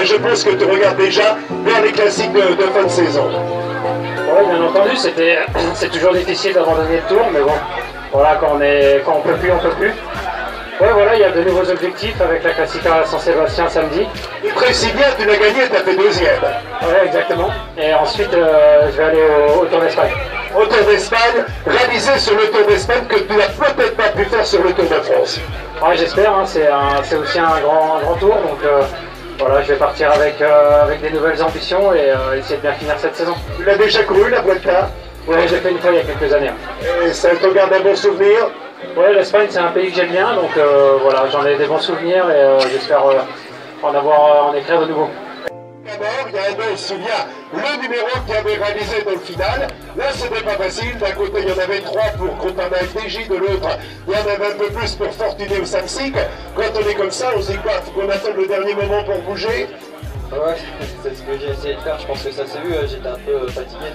et je pense que tu regardes déjà vers les classiques de, fin de saison. Oui, bien entendu, c'est toujours difficile d'abandonner le tour, mais bon, voilà, quand on, est, quand on peut plus, on peut plus. Ouais, voilà, il y a de nouveaux objectifs avec la Classica Saint-Sébastien samedi. Et précis bien, tu l'as gagné, tu as fait deuxième. Ouais, exactement. Et ensuite, euh, je vais aller au, au Tour d'Espagne. Au Tour d'Espagne, réalisé sur le Tour d'Espagne que tu n'as peut-être faire sur le Tour de France. Ouais, j'espère, hein, c'est aussi un grand, grand tour, donc euh, voilà, je vais partir avec, euh, avec des nouvelles ambitions et euh, essayer de bien finir cette saison. Tu l'as déjà couru la Vuelta? Oui, j'ai fait une fois il y a quelques années. Et ça te garde un bon souvenir? Ouais, l'Espagne c'est un pays que j'aime bien, donc voilà, j'en ai des bons souvenirs et j'espère en avoir en écrire de nouveau. Il y a un souvient, le numéro qui avait réalisé dans le final. Là, c'était pas facile. D'un côté, il y en avait trois pour Groupama FDJ, de l'autre, il y en avait un peu plus pour Fortuné ou Samsic. Quand on est comme ça, on se dit quoi? Faut qu'on attende le dernier moment pour bouger Ouais, c'est ce que j'ai essayé de faire. Je pense que ça s'est vu, euh, j'étais un peu euh, fatigué.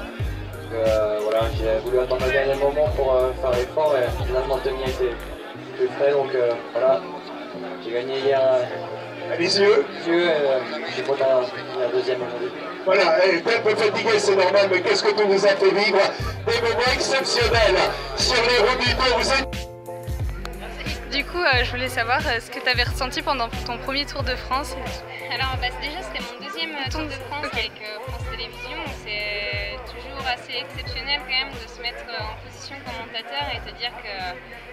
Euh, voilà, j'ai voulu attendre le dernier moment pour faire l'effort et finalement Tony était plus frais. Donc voilà, j'ai gagné hier les yeux. Les yeux, euh, j'ai content la deuxième. Voilà, elle est un peu fatiguée, c'est normal, mais qu'est-ce que tu nous as fait vivre Des moments exceptionnels sur les routes vous êtes... Du coup, euh, je voulais savoir euh, ce que tu avais ressenti pendant ton premier Tour de France. Alors bah, déjà, c'était mon deuxième Tour de France avec France Télévisions. C'est toujours assez exceptionnel quand même de se mettre en position commentateur et te dire que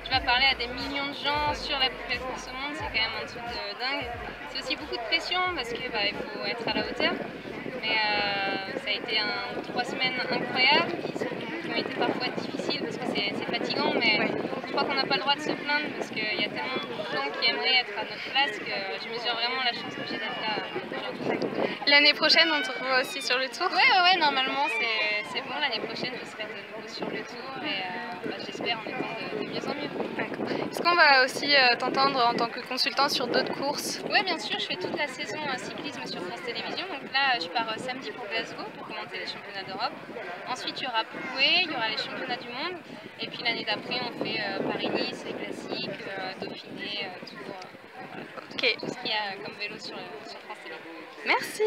tu vas parler à des millions de gens sur la plus belle course au monde, c'est quand même un truc de dingue. C'est aussi beaucoup de pression parce qu'il bah, faut être à la hauteur. Mais euh, ça a été un, trois semaines incroyables qui, ont été parfois difficiles parce que c'est fatigant, mais je crois qu'on n'a pas le droit de se plaindre parce qu'il y a tellement de gens qui aimeraient être à notre place que je mesure vraiment la chance que j'ai d'être là aujourd'hui. L'année prochaine, on te revoit aussi sur le tour Ouais, ouais, ouais normalement c'est bon. L'année prochaine, je serai de nouveau sur le tour et euh, bah, j'espère en étant de, mieux en mieux. Est-ce qu'on va aussi euh, t'entendre en tant que consultant sur d'autres courses? Oui, bien sûr. Je fais toute la saison cyclisme sur France Télévisions. Donc là, je pars samedi pour Glasgow pour commenter les championnats d'Europe. Ensuite, il y aura Ploué, il y aura les championnats du monde. Et puis l'année d'après, on fait Paris-Nice, les classiques, Dauphiné, Tour. Voilà. Tout ce qu'il y a comme vélo sur, sur France Télévisions. Merci